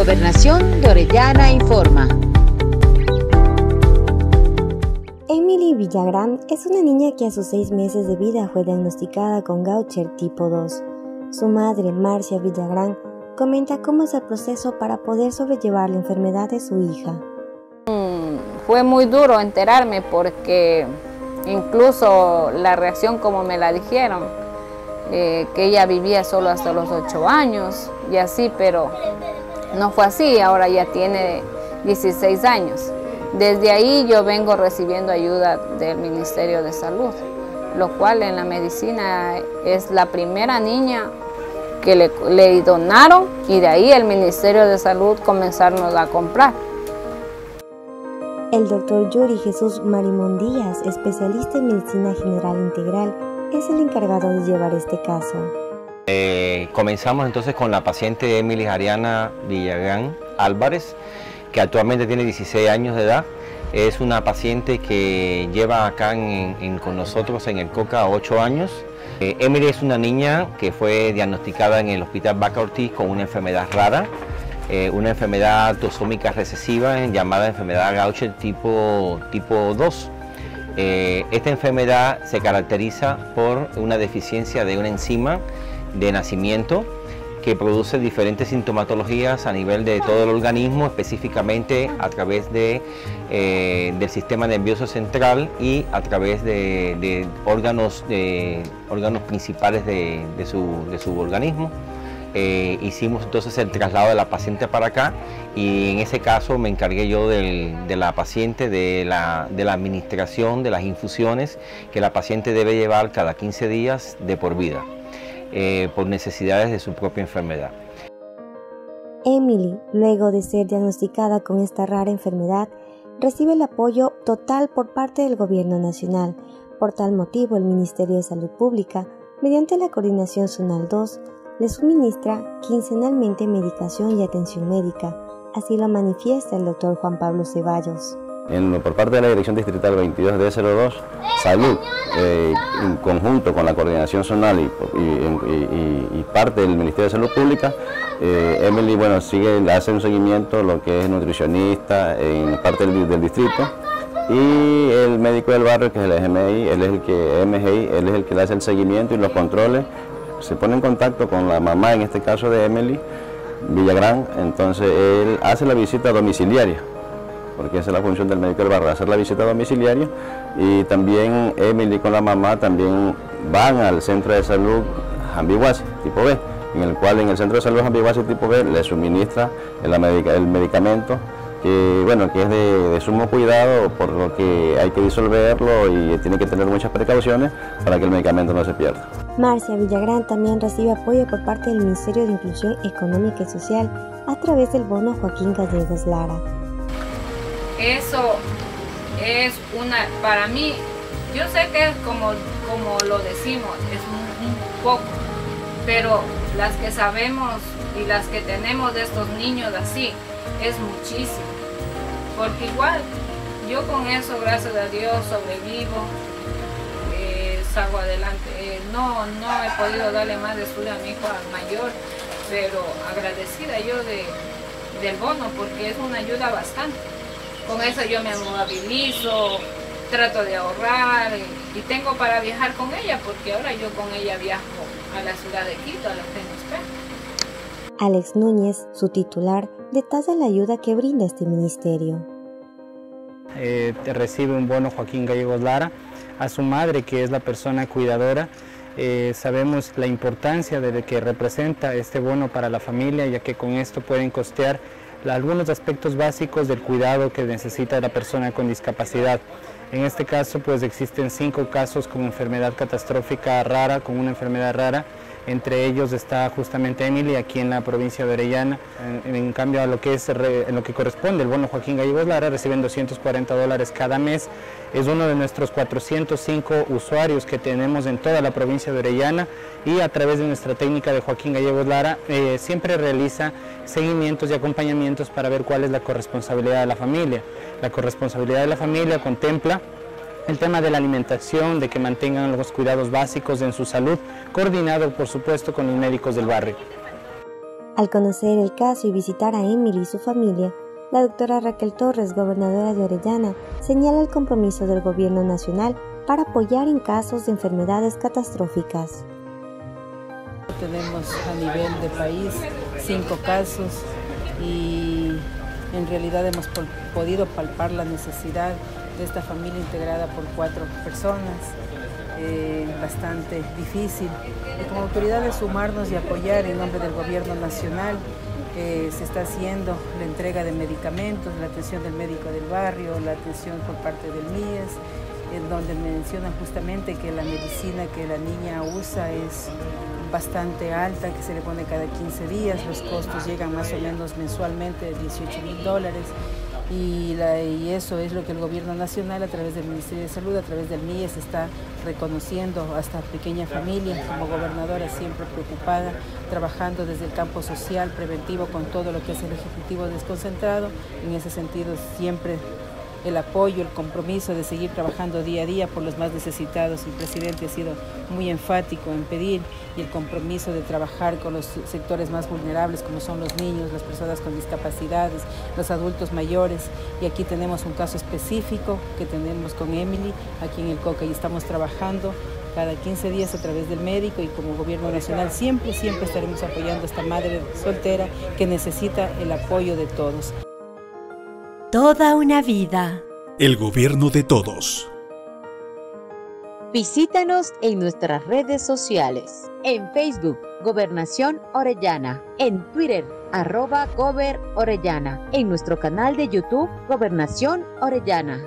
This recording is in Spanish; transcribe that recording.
Gobernación de Orellana informa. Emily Villagrán es una niña que a sus seis meses de vida fue diagnosticada con Gaucher tipo 2. Su madre, Marcia Villagrán, comenta cómo es el proceso para poder sobrellevar la enfermedad de su hija. Mm, fue muy duro enterarme porque incluso la reacción como me la dijeron, eh, que ella vivía solo hasta los ocho años y así, pero no fue así, ahora ya tiene 16 años. Desde ahí yo vengo recibiendo ayuda del Ministerio de Salud, lo cual en la medicina es la primera niña que le, donaron y de ahí el Ministerio de Salud comenzaron a comprar. El doctor Yuri Jesús Marimón Díaz, especialista en medicina general integral, es el encargado de llevar este caso. Eh, comenzamos entonces con la paciente Emily Ariana Villagán Álvarez, que actualmente tiene 16 años de edad. Es una paciente que lleva acá con nosotros en el COCA 8 años. Eh, Emily es una niña que fue diagnosticada en el Hospital Baca Ortiz con una enfermedad rara, eh, una enfermedad autosómica recesiva llamada enfermedad Gaucher tipo, tipo 2. Eh, esta enfermedad se caracteriza por una deficiencia de una enzima de nacimiento que produce diferentes sintomatologías a nivel de todo el organismo, específicamente a través de, eh, del sistema nervioso central y a través de, órganos, de, órganos principales de, su, organismo. Eh, hicimos entonces el traslado de la paciente para acá y en ese caso me encargué yo de la paciente, de la, de la administración, de las infusiones que la paciente debe llevar cada 15 días de por vida. Eh, por necesidades de su propia enfermedad. Emily, luego de ser diagnosticada con esta rara enfermedad, recibe el apoyo total por parte del Gobierno Nacional. Por tal motivo, el Ministerio de Salud Pública, mediante la Coordinación Zonal 2, le suministra quincenalmente medicación y atención médica. Así lo manifiesta el doctor Juan Pablo Ceballos por parte de la Dirección Distrital 22 de 02, Salud, eh, en conjunto con la Coordinación Zonal y, parte del Ministerio de Salud Pública, eh, Emily bueno, sigue, hace un seguimiento, lo que es nutricionista en parte del, distrito, y el médico del barrio, que es el MGI, él es el que, MGI, él es el que le hace el seguimiento y los controles, se pone en contacto con la mamá, en este caso de Emily, Villagrán, entonces él hace la visita domiciliaria porque esa es la función del médico del barrio, hacer la visita domiciliaria y también Emily con la mamá también van al centro de salud Ambiguasi, tipo B, en el cual en el centro de salud Ambiguasi tipo B le suministra el, medicamento que bueno que es de, sumo cuidado por lo que hay que disolverlo y tiene que tener muchas precauciones para que el medicamento no se pierda. Marcia Villagrán también recibe apoyo por parte del Ministerio de Inclusión Económica y Social a través del bono Joaquín Gallegos Lara. Eso es una, para mí, yo sé que es como, como lo decimos, es un, poco, pero las que sabemos y las que tenemos de estos niños así, es muchísimo. Porque igual, yo con eso, gracias a Dios, sobrevivo, eh, salgo adelante. Eh, no, no he podido darle más de estudio a mi hijo mayor, pero agradecida yo de, del bono porque es una ayuda bastante. Con eso yo me movilizo, trato de ahorrar y, tengo para viajar con ella porque ahora yo con ella viajo a la ciudad de Quito, a la FENOSPE. Alex Núñez, su titular, detalla la ayuda que brinda este ministerio. Eh, recibe un bono Joaquín Gallegos Lara, a su madre que es la persona cuidadora. Eh, sabemos la importancia de que representa este bono para la familia, ya que con esto pueden costear algunos aspectos básicos del cuidado que necesita la persona con discapacidad. En este caso, pues existen cinco casos con enfermedad catastrófica rara, con una enfermedad rara, entre ellos está justamente Emily aquí en la provincia de Orellana. En, cambio a lo que es en lo que corresponde el bono Joaquín Gallegos Lara reciben 240 dólares cada mes. Es uno de nuestros 405 usuarios que tenemos en toda la provincia de Orellana y a través de nuestra técnica de Joaquín Gallegos Lara eh, siempre realiza seguimientos y acompañamientos para ver cuál es la corresponsabilidad de la familia. La corresponsabilidad de la familia contempla el tema de la alimentación, de que mantengan los cuidados básicos en su salud, coordinado por supuesto con los médicos del barrio. Al conocer el caso y visitar a Emily y su familia, la doctora Raquel Torres, gobernadora de Orellana, señala el compromiso del gobierno nacional para apoyar en casos de enfermedades catastróficas. Tenemos a nivel de país cinco casos y en realidad hemos podido palpar la necesidad de esta familia integrada por cuatro personas, eh, bastante difícil. Y como autoridades sumarnos y apoyar en nombre del gobierno nacional, eh, se está haciendo la entrega de medicamentos, la atención del médico del barrio, la atención por parte del MIES, en donde mencionan justamente que la medicina que la niña usa es bastante alta, que se le pone cada 15 días, los costos llegan más o menos mensualmente de 18 mil dólares. Y, eso es lo que el gobierno nacional a través del Ministerio de Salud, a través del MIES está reconociendo a esta pequeña familia como gobernadora siempre preocupada, trabajando desde el campo social, preventivo con todo lo que es el Ejecutivo desconcentrado. En ese sentido siempre el apoyo, el compromiso de seguir trabajando día a día por los más necesitados. El presidente ha sido muy enfático en pedir y el compromiso de trabajar con los sectores más vulnerables como son los niños, las personas con discapacidades, los adultos mayores. Y aquí tenemos un caso específico que tenemos con Emily aquí en el COCA y estamos trabajando cada 15 días a través del médico y como gobierno nacional siempre, siempre estaremos apoyando a esta madre soltera que necesita el apoyo de todos. Toda una vida. El gobierno de todos. Visítanos en nuestras redes sociales. En Facebook, Gobernación Orellana. En Twitter, arroba Gober Orellana. En nuestro canal de YouTube, Gobernación Orellana.